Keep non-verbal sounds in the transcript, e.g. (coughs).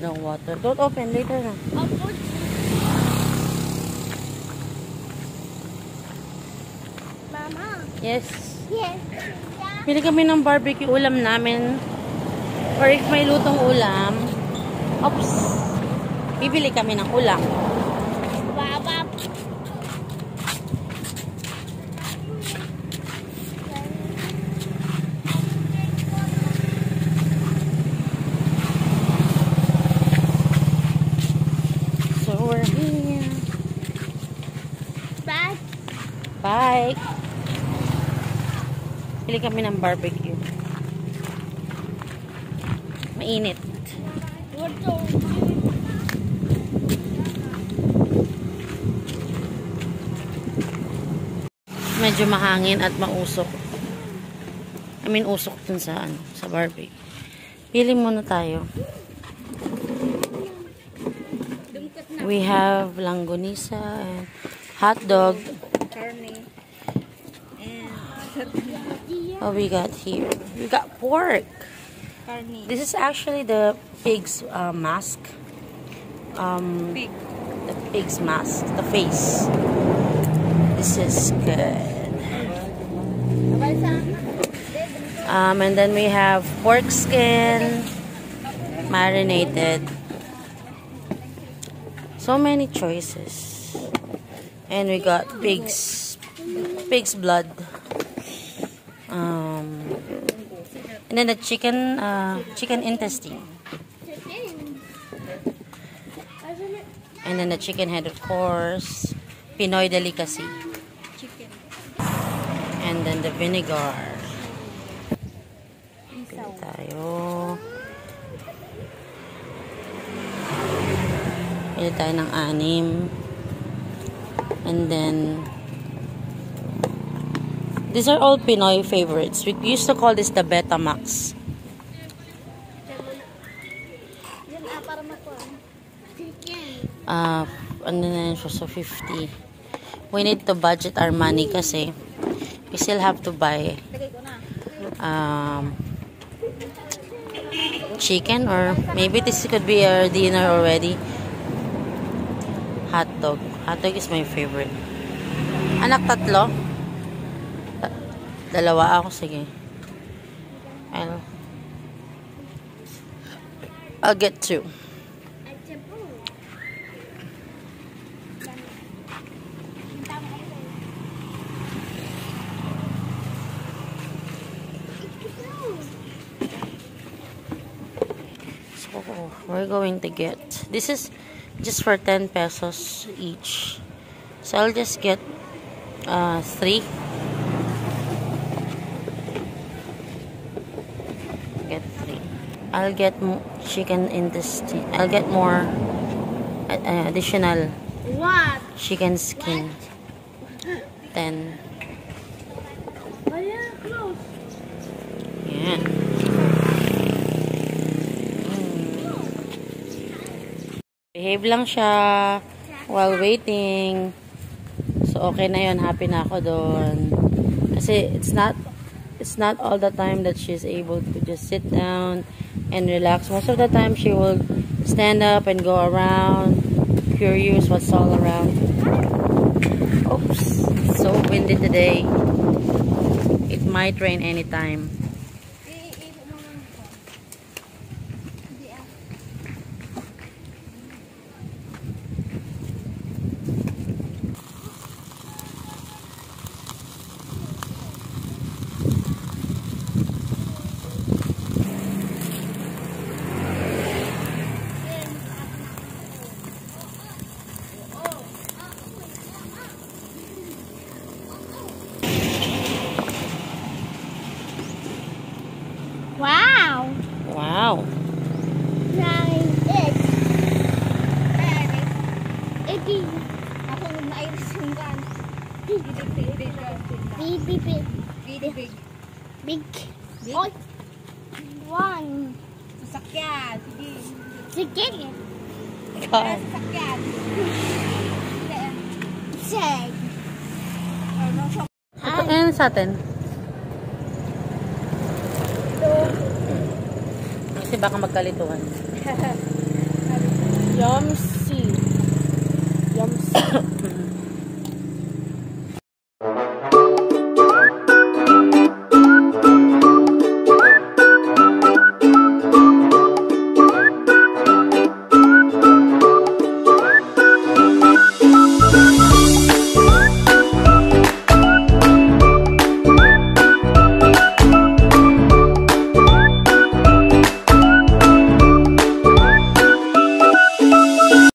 down ng water. Don't open later na. Mama. Yes. Yes. Pili kami ng barbecue ulam namin. Or if may lutong ulam, oops, bibili kami ng ulam. Baba. So we're here. Bye. Bye. Pili kami ng barbecue. Mainit. Medyo mahangin at mausok. I mean, usok dun sa, ano, sa barbecue. Pili muna tayo. We have langgonisa and hot dog. Carne. And What we got here? We got pork. carne. This is actually the pig's uh, mask. Um, Pig. the pig's mask, the face. This is good. Um, and then we have pork skin, marinated. So many choices. And we got pig's, pig's blood. Um, and then the chicken, uh, chicken intestine. And then the chicken head, of course. Pinoy delicacy. Chicken. And then the vinegar. Pili tayo. Pili tayo ng anim. And then, these are all Pinoy favorites. We used to call this the Betamax. Uh, ano na yun siya, so 50. We need to budget our money kasi we still have to buy um, chicken or maybe this could be our dinner already. Hot dog. Hot dog is my favorite. Anak tatlo? Ta- dalawa ako, sige. I'll, I'll get two. So, we're going to get, this is just for 10 pesos each. So, I'll just get uh, three. Get three. I'll get chicken intestine. I'll get more uh, additional What? chicken skin. Then, Ayan, Behave lang siya while waiting. So, okay na yun. Happy na ako doon. Kasi, it's not, it's not all the time that she's able to just sit down and relax. Most of the time, she will stand up and go around, curious what's all around. Oops. So windy today. It might rain anytime. Big, big, big, big. Big, big, big. Big, big. Big. Big? Oy. One. Sasakyan. Sige. Sige. God. Sasakyan. Siya? Ito, ayan sa atin. Kasi baka magkalituhan. (laughs) Yumsy. Yumsy. (coughs)